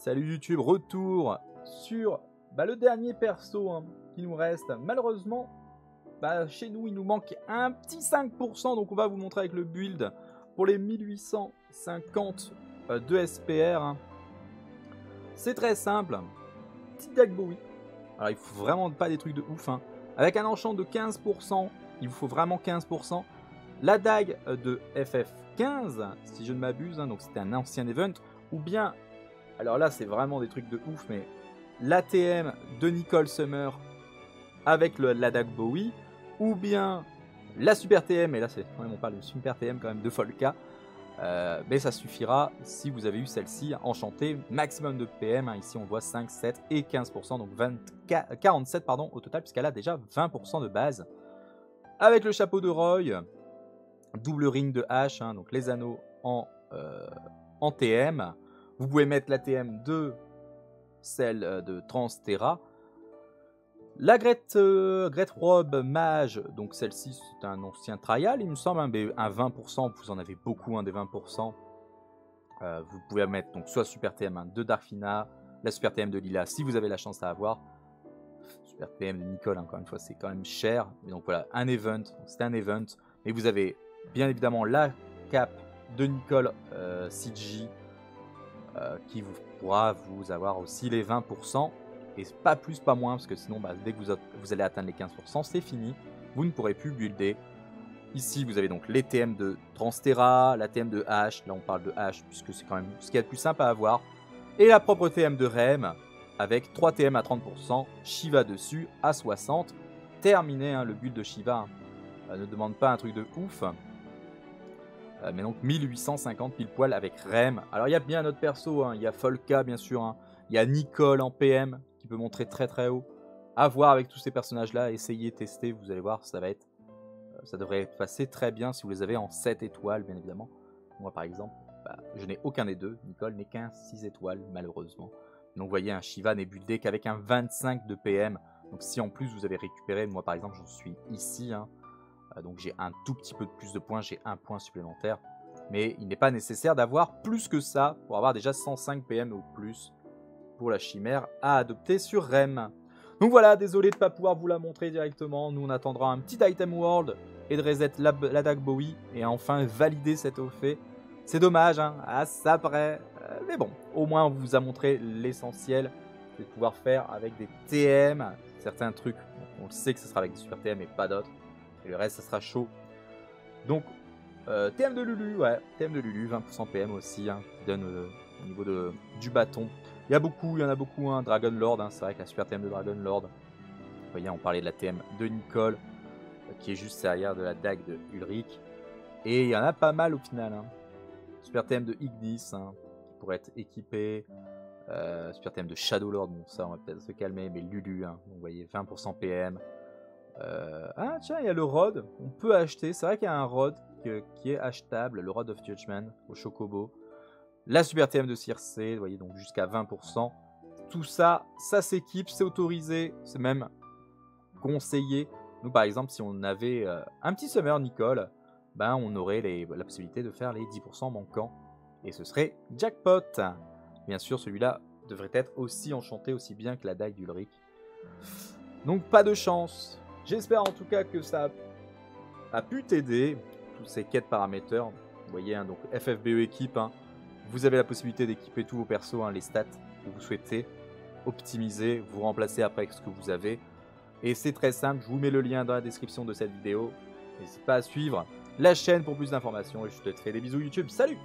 Salut YouTube, retour sur bah, le dernier perso hein, qui nous reste. Malheureusement, bah, chez nous il nous manque un petit 5%, donc on va vous montrer avec le build pour les 1850 euh, de SPR. Hein. C'est très simple, petit deck Bowie. Alors il faut vraiment pas des trucs de ouf. Hein. Avec un enchant de 15%, il vous faut vraiment 15%. La dague euh, de FF15, si je ne m'abuse, donc c'était un ancien event, ou bien alors là, c'est vraiment des trucs de ouf, mais l'ATM de Nicole Summer avec le, la Bowie, ou bien la Super TM, et là c'est quand même on parle de Super TM quand même de Folka, euh, mais ça suffira si vous avez eu celle-ci enchantée, maximum de PM, hein. ici on voit 5, 7 et 15%, donc 47 pardon, au total, puisqu'elle a déjà 20% de base. Avec le chapeau de Roy, double ring de H, hein, donc les anneaux en, euh, en TM, vous pouvez mettre l'ATM de celle euh, de Transterra. La euh, Robe Mage, donc celle-ci c'est un ancien trial, il me semble, un, 20%, vous en avez beaucoup, un des 20%. Euh, vous pouvez mettre donc soit Super TM de Darfina, la Super TM de Lila si vous avez la chance à avoir. Super TM de Nicole, encore une fois, c'est quand même cher. Donc voilà, un event, c'est un event. Mais vous avez bien évidemment la cap de Nicole CG euh, qui vous pourra vous avoir aussi les 20%, et pas plus, pas moins, parce que sinon, bah, dès que vous, allez atteindre les 15%, c'est fini, vous ne pourrez plus builder. Ici, vous avez donc les TM de Transtera, la TM de H, là on parle de H, puisque c'est quand même ce qui est le plus simple à avoir, et la propre TM de Rem, avec 3 TM à 30%, Shiva dessus à 60%, terminé hein, le build de Shiva, hein. ne demande pas un truc de ouf, euh, mais donc 1850 pile poil avec Rem. Alors il y a bien notre perso, hein. il y a Folka bien sûr, hein. il y a Nicole en PM qui peut montrer très très haut. À voir avec tous ces personnages là, essayez, testez, vous allez voir, ça va être, euh, ça devrait passer très bien si vous les avez en 7 étoiles bien évidemment. Moi par exemple, bah, je n'ai aucun des deux, Nicole n'est qu'un 6 étoiles malheureusement. Donc vous voyez, un Shiva n'est buildé qu'avec un 25 de PM. Donc si en plus vous avez récupéré, moi par exemple j'en suis ici, hein, euh, donc j'ai un tout petit peu de plus de points, j'ai un point supplémentaire. Mais il n'est pas nécessaire d'avoir plus que ça pour avoir déjà 105 PM ou plus pour la chimère à adopter sur REM. Donc voilà, désolé de ne pas pouvoir vous la montrer directement. Nous, on attendra un petit item world et de reset la, la Bowie et enfin valider cet fait. C'est dommage, hein, à ça près. Euh, mais bon, au moins on vous a montré l'essentiel de pouvoir faire avec des TM. Certains trucs, on sait que ce sera avec des super TM et pas d'autres. Et le reste, ça sera chaud. Donc, euh, TM de Lulu, ouais, TM de Lulu, 20% PM aussi, hein, qui donne euh, au niveau de, du bâton. Il y a beaucoup, il y en a beaucoup, hein, Dragon Lord, hein, c'est vrai que la super TM de Dragon Lord. Vous voyez, on parlait de la TM de Nicole, euh, qui est juste derrière de la dague de Ulrich. Et il y en a pas mal au final. Hein. Super TM de Ignis, hein, qui pourrait être équipé. Euh, super TM de Shadow Lord, bon ça on va peut-être se calmer, mais Lulu, hein, vous voyez 20% PM. Euh, ah tiens, il y a le Rod. On peut acheter. C'est vrai qu'il y a un Rod qui est achetable, le Rod of Judgment au Chocobo. La Super TM de Circe, vous voyez, donc jusqu'à 20%. Tout ça, ça s'équipe, c'est autorisé, c'est même conseillé. Nous, par exemple, si on avait euh, un petit Summer Nicole, ben, on aurait la possibilité de faire les 10% manquants. Et ce serait jackpot. Bien sûr, celui-là devrait être aussi enchanté, aussi bien que la dague d'Ulrich. Donc, pas de chance. J'espère en tout cas que ça a pu t'aider, tous ces quêtes paraméteurs. Vous voyez, hein, donc FFBE équipe, hein. vous avez la possibilité d'équiper tous vos persos, hein, les stats que vous souhaitez, optimiser, vous remplacer après ce que vous avez. Et c'est très simple, je vous mets le lien dans la description de cette vidéo. N'hésitez pas à suivre la chaîne pour plus d'informations et je te fais des bisous YouTube. Salut